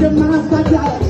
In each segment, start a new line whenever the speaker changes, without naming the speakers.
Get my side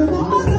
Oh, my God.